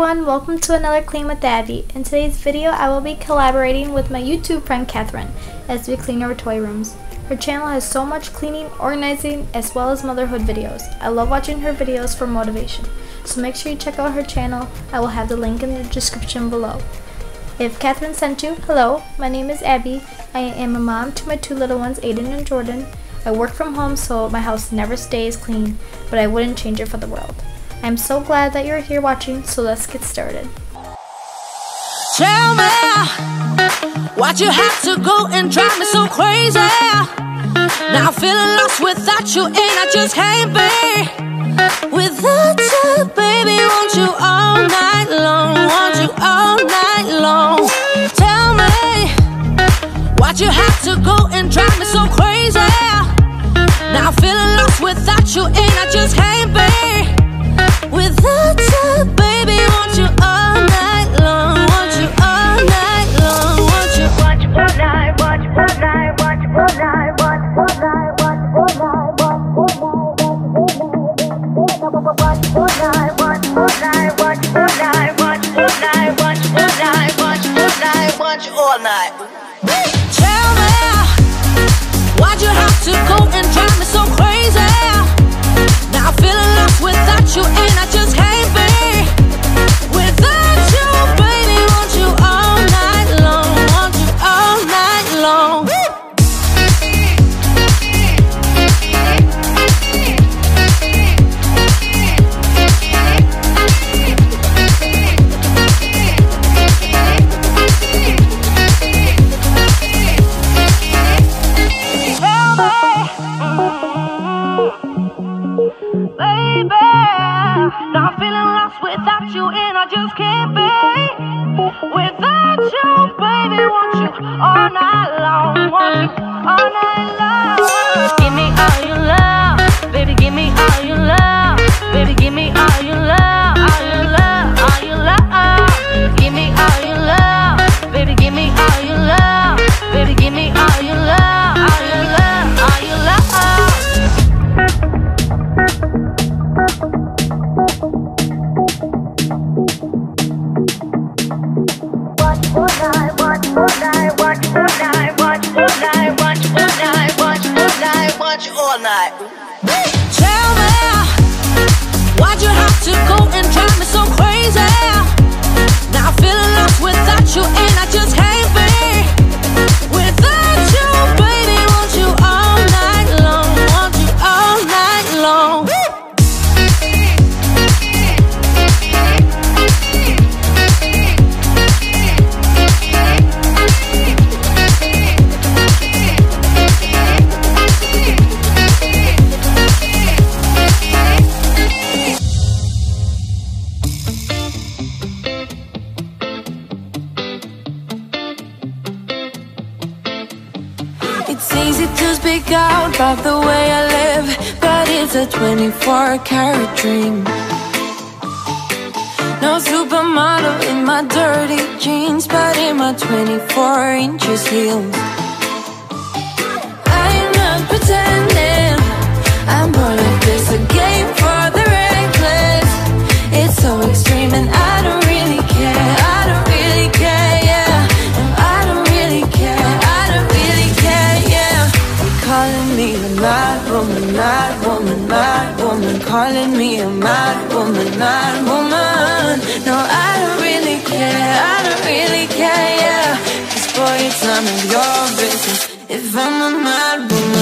everyone, welcome to another Clean with Abby. In today's video, I will be collaborating with my YouTube friend Kathryn as we clean our toy rooms. Her channel has so much cleaning, organizing, as well as motherhood videos. I love watching her videos for motivation, so make sure you check out her channel. I will have the link in the description below. If Kathryn sent you, hello, my name is Abby. I am a mom to my two little ones, Aiden and Jordan. I work from home so my house never stays clean, but I wouldn't change it for the world. I'm so glad that you're here watching, so let's get started. Tell me why'd you have to go and drive me so crazy? Now I'm feeling lost without you, and I just can't be without you, baby. Want you all night long, want you all night long. Tell me why'd you have to go and drive me so crazy? Now I'm feeling lost without you, and I just can't be. Watch all night. Tell me, why'd you have to go and drive me so crazy? Now I'm feeling lost without you, and I just can't be. Without you, and I just can't be. Without you, baby, want you all night long. Want you all night long. All. Tell me, why'd you have to go and drive me so crazy? Now I'm feeling lost without you, and I just It's easy to speak out about the way I live, but it's a 24 karat dream. No supermodel in my dirty jeans, but in my 24 inches heels. I'm not pretending, I'm more like this, a game for the Calling me a mad woman, mad woman. No, I don't really care. I don't really care, yeah. 'Cause boy, it's none of your business if I'm a mad woman.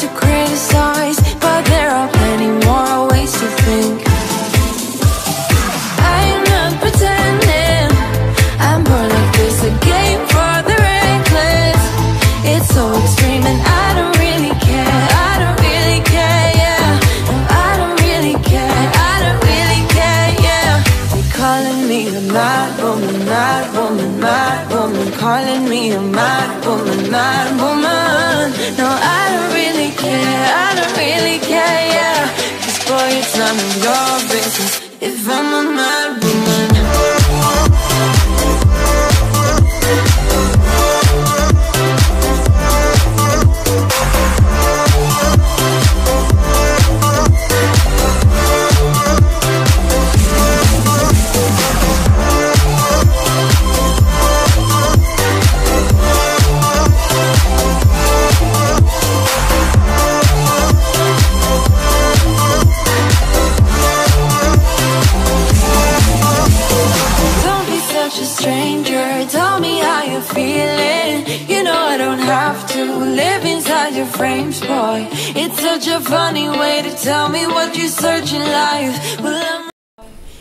To criticize, but there are plenty more ways to think. I'm not pretending, I'm like this, a game for the reckless. It's so extreme, and I don't really care. I don't really care, yeah. No, I don't really care. I don't really care, yeah. They call calling me a mad woman, mad woman, mad woman, calling me a mad woman, mad woman. Care, yeah. Cause boy, it's none of your business if I'm have to live inside your frames, boy. It's such a funny way to tell me what you search in life. Well,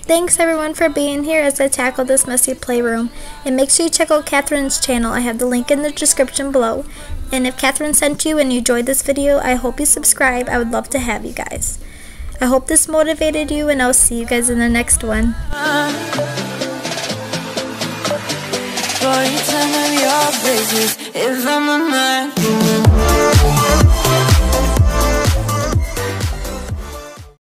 Thanks everyone for being here as I tackle this messy playroom. And make sure you check out Kathryn's channel. I have the link in the description below. And if Catherine sent you and you enjoyed this video, I hope you subscribe. I would love to have you guys. I hope this motivated you and I'll see you guys in the next one. Before you tell me your business If I'm a man